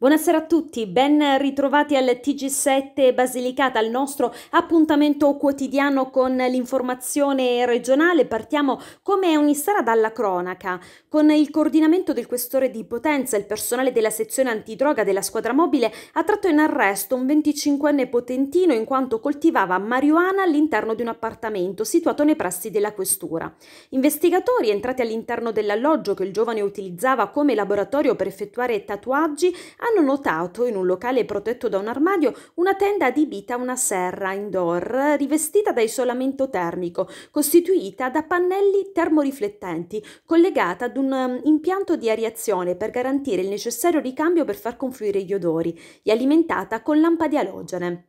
Buonasera a tutti, ben ritrovati al TG7 Basilicata, al nostro appuntamento quotidiano con l'informazione regionale. Partiamo come ogni sera dalla cronaca. Con il coordinamento del questore di Potenza, il personale della sezione antidroga della squadra mobile ha tratto in arresto un 25enne potentino in quanto coltivava marijuana all'interno di un appartamento situato nei pressi della questura. Investigatori entrati all'interno dell'alloggio che il giovane utilizzava come laboratorio per effettuare tatuaggi hanno notato in un locale protetto da un armadio una tenda adibita a una serra indoor rivestita da isolamento termico, costituita da pannelli termoriflettenti, collegata ad un um, impianto di areazione per garantire il necessario ricambio per far confluire gli odori e alimentata con lampade alogene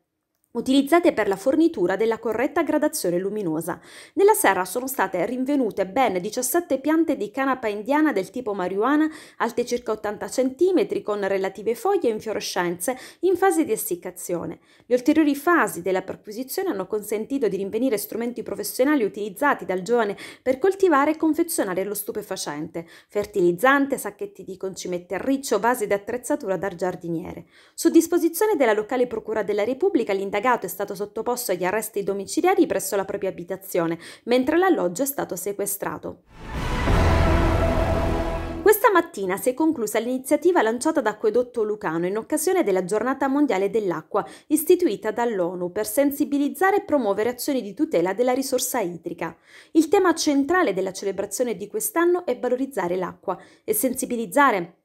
utilizzate per la fornitura della corretta gradazione luminosa. Nella serra sono state rinvenute ben 17 piante di canapa indiana del tipo marijuana, alte circa 80 cm, con relative foglie e infiorescenze in fase di essiccazione. Le ulteriori fasi della perquisizione hanno consentito di rinvenire strumenti professionali utilizzati dal giovane per coltivare e confezionare lo stupefacente, fertilizzante, sacchetti di concimette a riccio, vasi attrezzatura da giardiniere. Su disposizione della locale Procura della Repubblica, l'indagato indagato è stato sottoposto agli arresti domiciliari presso la propria abitazione, mentre l'alloggio è stato sequestrato. Questa mattina si è conclusa l'iniziativa lanciata da Acquedotto Lucano in occasione della Giornata Mondiale dell'Acqua, istituita dall'ONU per sensibilizzare e promuovere azioni di tutela della risorsa idrica. Il tema centrale della celebrazione di quest'anno è valorizzare l'acqua e sensibilizzare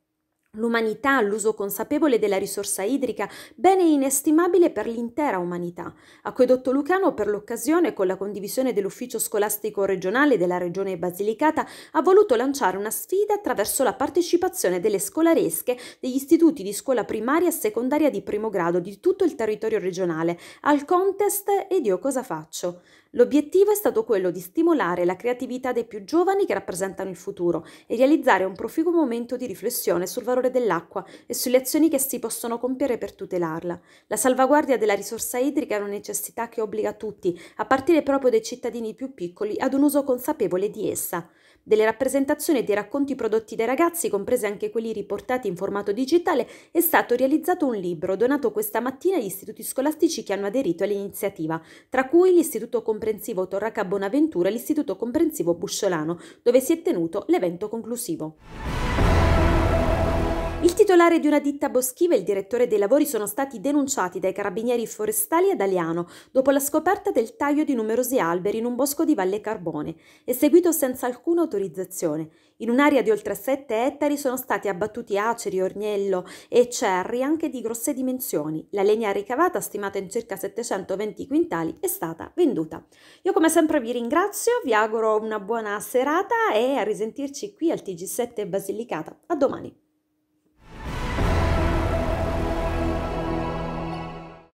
L'umanità all'uso consapevole della risorsa idrica, bene inestimabile per l'intera umanità. Acquedotto Lucano, per l'occasione, con la condivisione dell'ufficio scolastico regionale della regione Basilicata, ha voluto lanciare una sfida attraverso la partecipazione delle scolaresche degli istituti di scuola primaria e secondaria di primo grado di tutto il territorio regionale al contest Ed io cosa faccio? L'obiettivo è stato quello di stimolare la creatività dei più giovani che rappresentano il futuro e realizzare un proficuo momento di riflessione sul valore dell'acqua e sulle azioni che si possono compiere per tutelarla. La salvaguardia della risorsa idrica è una necessità che obbliga tutti, a partire proprio dai cittadini più piccoli, ad un uso consapevole di essa delle rappresentazioni e dei racconti prodotti dai ragazzi, compresi anche quelli riportati in formato digitale, è stato realizzato un libro donato questa mattina agli istituti scolastici che hanno aderito all'iniziativa, tra cui l'Istituto Comprensivo Torraca Bonaventura e l'Istituto Comprensivo Busciolano, dove si è tenuto l'evento conclusivo. Il titolare di una ditta boschiva e il direttore dei lavori sono stati denunciati dai carabinieri forestali ad Aliano dopo la scoperta del taglio di numerosi alberi in un bosco di Valle Carbone, eseguito senza alcuna autorizzazione. In un'area di oltre 7 ettari sono stati abbattuti aceri, orniello e cerri anche di grosse dimensioni. La legna ricavata, stimata in circa 720 quintali, è stata venduta. Io come sempre vi ringrazio, vi auguro una buona serata e a risentirci qui al TG7 Basilicata. A domani!